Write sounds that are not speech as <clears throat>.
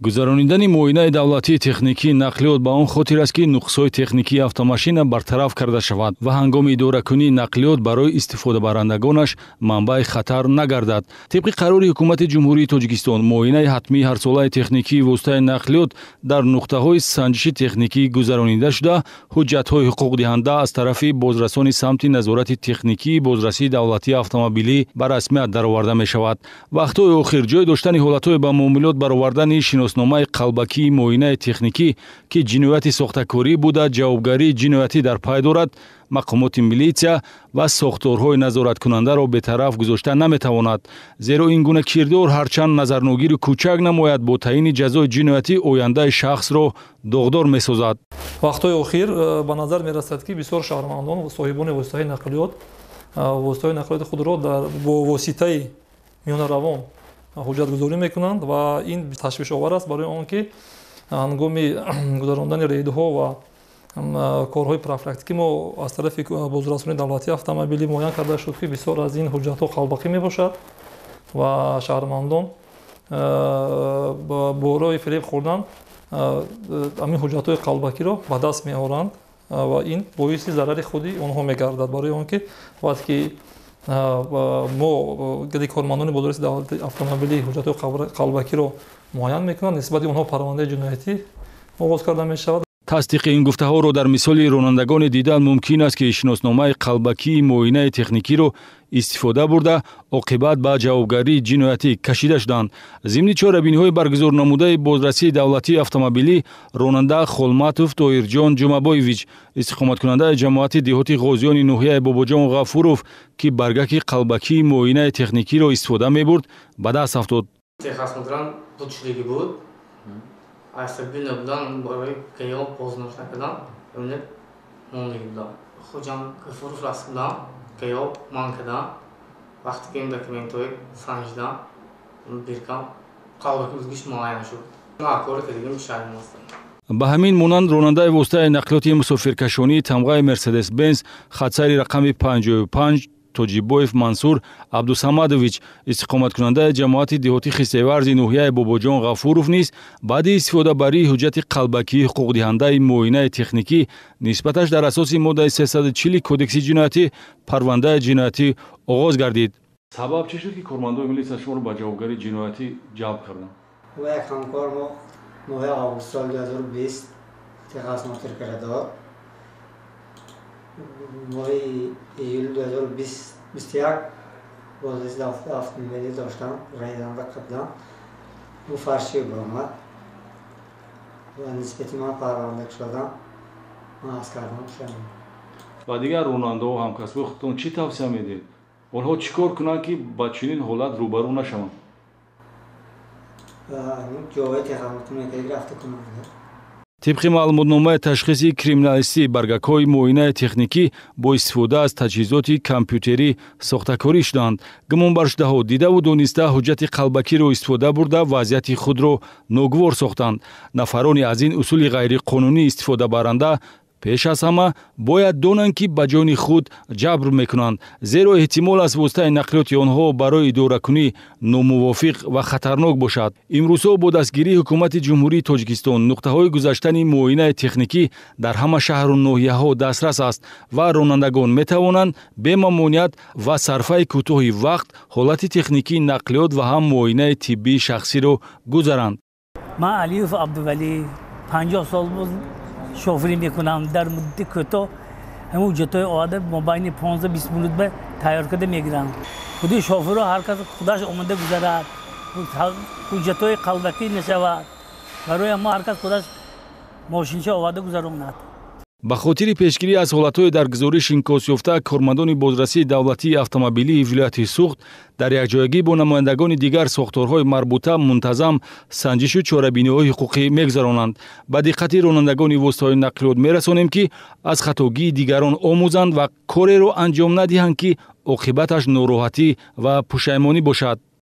гузарониндани муоинаи давлатии техникии нақлиёт ба он хотир аст ки нуқсҳои техникии автомошина бартараф карда шавад ва ҳангоми идоракунии нақлиёт барои истифодабарандагонаш манбаи хатар нагардад. Тибқи қарори ҳукумати ҷумҳурии тоҷикистон муоинаи ҳатмии ҳарсолаи техникии воситаи нақлиёт дар нуқтаҳои санҷиши техникӣ гузаронида шуда ҳуҷҷатҳои ҳуқуқдиҳанда аз тарафи бозрасони самти назорати техникии бозрасии давлатии автомобилӣ ба расмият дароварда мешавад. Вақтҳои охир ҷой доштани ҳолатҳое ба муомилот баровардани шиносномаи қалбакии муоинаи техникӣ ки ҷинояти сохтакорӣ буда ҷавобгарии ҷиноятӣ дар пай дорад мақомоти милитсия ва сохторҳои назораткунандаро бетараф гузошта наметавонад. Зеро ин гуна кирдор ҳарчанд назарногиру кӯчак намояд бо таъини ҷазои ҷиноятӣ ояндаи шахсро доғдор месозад. Вақтҳои охир э, ба назар мерасад ки бисёр шаҳрвандон соҳибони воситаҳои нақлиёт э, воситаҳои нақлиёти худро бо воситаи миёнаравон ҳуҷҷатгузорӣ мекунанд ва ин ташвишовар аст барои он ки ҳангоми <clears throat> гузарондани рейдҳо ва корҳои профилактикӣ мо аз тарафи бозрасони давлатии автомобилӣ муайян карда шуд ки бисёр аз ин ҳуҷҷатҳо қалбақӣ мебошад ва шаҳрвандон бо роҳи фиреб хӯрдан ҳамин ҳуҷҷатҳои қалбакиро ба даст меоранд ва ин боиси зарари худи онҳо мегардад барои он ки вақте ки мо гиди кормандони бозори давлати автомобилӣ ҳуҷҷатҳои қалбакиро муайян мекунанд. Нисбати онҳо парвандаи ҷиноятӣ оғоз карда мешавад тасдиқи ин гуфтаҳоро дар мисоли ронандагоне дидан мумкин аст ки шиносномаи қалбакии муоинаи техникиро истифода бурда оқибат ба ҷавобгарии ҷиноятӣ кашида шуданд. Зимни чорабиниҳои баргузор намудаи бозрасии давлатии автомобилӣ ронанда холматов тоҳирҷон ҷумабоевич истиқоматкунандаи ҷамоати деҳоти ғозиёни ноҳияи бобоҷон ғафуров ки баргаки қалбакии муоинаи техникиро истифода мебурд ба даст афтод асабина будан барои гайо бознаш накардан бинед мондаги будам. Хуҷам ғафуров расм будам гайо ман кардам. Вақте ки ин документҳои санҷидам биркам қалбаки узгиш муайян шуд. Кори кардагим шаҳрим ҳастам ба ҳамин монанд ронандаи воситаи нақлиёти мусофиркашонии тамғаи мерседес бенз хатсари рақами 55 тоҷибоев мансур абдусамадович истиқоматкунандаи ҷамоати деҳоти хистеварзи ноҳияи бобоҷон ғафуров низ баъди истифодабарии ҳуҷҷати қалбакии ҳуқуқдиҳандаи муоинаи техникӣ нисбаташ дар асоси моддаи 340 кодекси ҷиноятӣ парвандаи ҷиноятӣ оғоз гардид. Сабаб чӣ шуд ки кормандои милисия шуморо ба ҷавобгарии ҷиноятӣ ҷалб карданд? Як ҳамкор мо моҳи август соли 2020 техас нотир карда моҳи июли 2021 бозрасӣ автомобилӣ доштам райданда кардам ӯ фарши баромад ва нисбати ман парванда шудам ман аз кардам шудам ба дигар ронандаҳо ҳамкасбои худтон чӣ тавсия медиҳед? Онҳо чӣ кор кунанд ки ба чунин ҳолат рӯбарӯ нашаванд? Ҷои техникумекаи рафта кунанд тибқи маълумотномаи ташхиси криминалистии баргакҳои муоинаи техникӣ бо истифода аз таҷҳизоти компютерӣ сохтакорӣ шуданд. Гумонбаршудаҳо дидаву дониста ҳуҷҷати қалбакиро истифода бурда вазъияти худро ногувор сохтанд. Нафарони аз ин усули ғайриқонунӣ истифодабаранда пеш аз ҳама бояд донанд ки ба ҷони худ ҷабр мекунанд зеро эҳтимол аст воситаи нақлиёти онҳо барои идоракунӣ номувофиқ ва хатарнок бошад. Имрӯзҳо бо дастгирии ҳукумати ҷумҳурии тоҷикистон нуқтаҳои гузаштани муоинаи техникӣ дар ҳама шаҳру ноҳияҳо дастрас аст ва ронандагон метавонанд бемамоният ва сарфаи кӯтоҳи вақт ҳолати техникии нақлиёт ва ҳам муоинаи тиббии шахсиро гузаранд. Ман алиев абдувалӣ панҷоҳ сол буд шофирӣ мекунам. Дар муддати кӯтоҳ ҳамун ҷотои омада мобайни понзда бист минут ба тайёр карда мегирам худи шофиро ҳар кас худаш омада гузарад. Ҳуҷҷатҳои қалбакӣ мешавад. Барои мо ҳар кас худаш мошинча оварда гузаронад ба хотири пешгирӣ аз ҳолатҳои дар гузориши инъикосёфта кормандони бозрасии давлатии автомобилии вилояти суғд дар якҷоягӣ бо намояндагони дигар сохторҳои марбута мунтазам санҷишу чорабиниҳои ҳуқуқӣ мегузаронанд ба диққати ронандагони воситаҳои нақлиёт мерасонем ки аз хатогии дигарон омӯзанд ва кореро анҷом надиҳанд ки оқибаташ нороҳатӣ ва пушаймонӣ бошад